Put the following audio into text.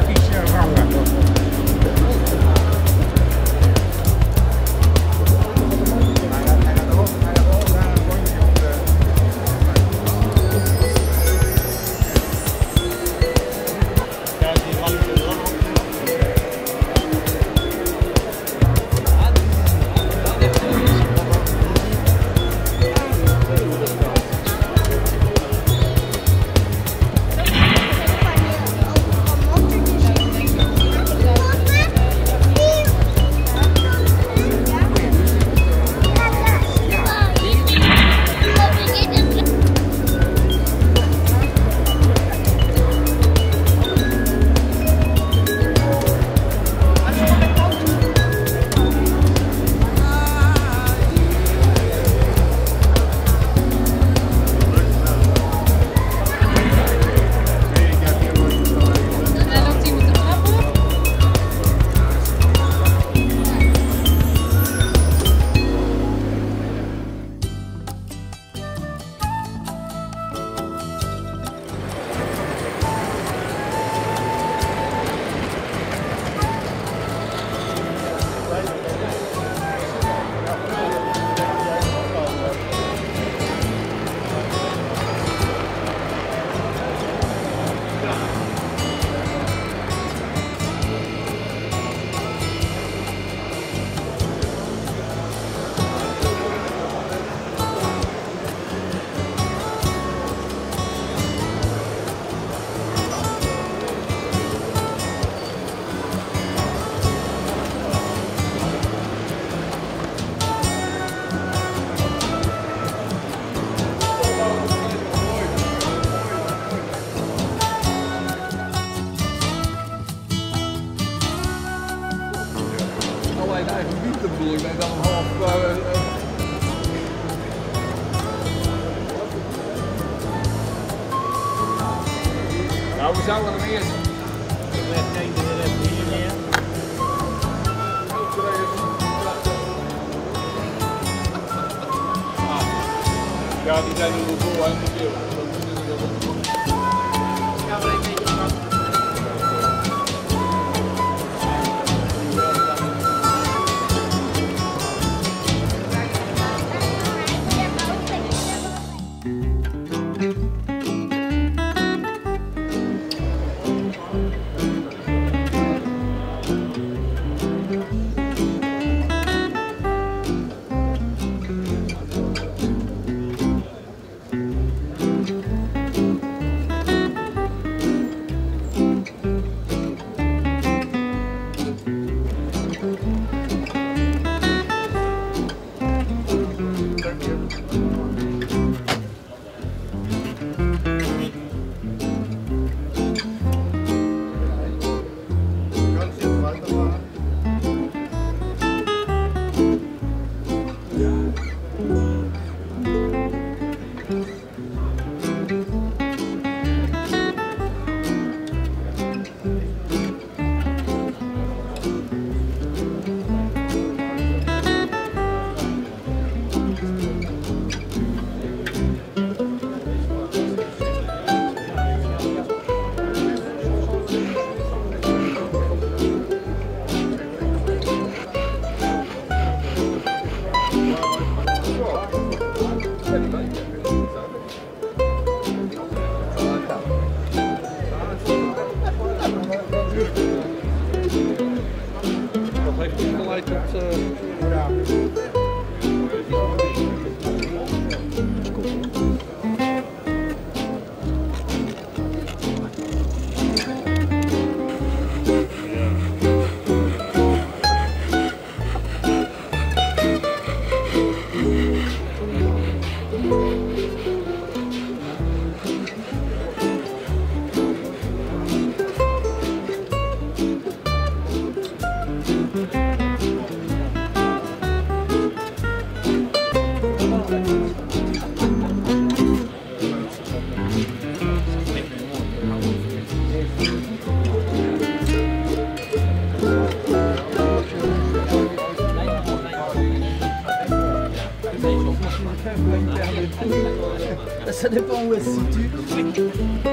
turkey. Ja, die zijn er nog Ça dépend où elle se situe.